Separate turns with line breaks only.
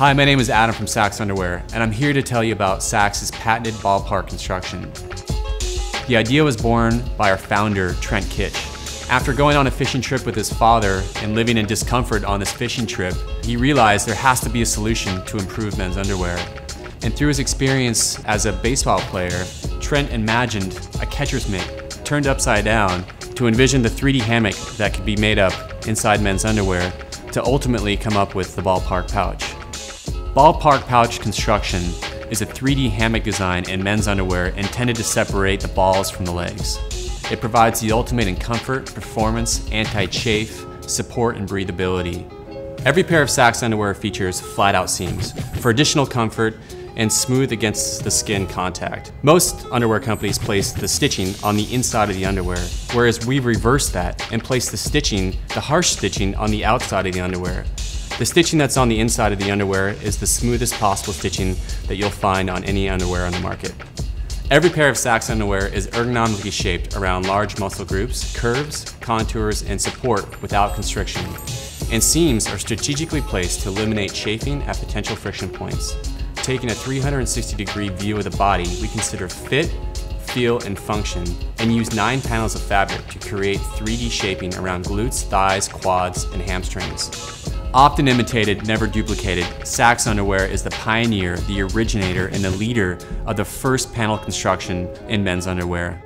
Hi, my name is Adam from Saxx Underwear, and I'm here to tell you about Saxx's patented ballpark construction. The idea was born by our founder, Trent Kitsch. After going on a fishing trip with his father and living in discomfort on this fishing trip, he realized there has to be a solution to improve men's underwear. And through his experience as a baseball player, Trent imagined a catcher's mitt turned upside down to envision the 3D hammock that could be made up inside men's underwear to ultimately come up with the ballpark pouch. Ballpark pouch construction is a 3D hammock design in men's underwear intended to separate the balls from the legs. It provides the ultimate in comfort, performance, anti-chafe, support, and breathability. Every pair of Saxx underwear features flat-out seams for additional comfort and smooth against the skin contact. Most underwear companies place the stitching on the inside of the underwear, whereas we reverse that and place the stitching, the harsh stitching, on the outside of the underwear. The stitching that's on the inside of the underwear is the smoothest possible stitching that you'll find on any underwear on the market. Every pair of Saxx underwear is ergonomically shaped around large muscle groups, curves, contours, and support without constriction. And seams are strategically placed to eliminate chafing at potential friction points taking a 360 degree view of the body, we consider fit, feel, and function, and use nine panels of fabric to create 3D shaping around glutes, thighs, quads, and hamstrings. Often imitated, never duplicated, Saxx Underwear is the pioneer, the originator, and the leader of the first panel construction in men's underwear.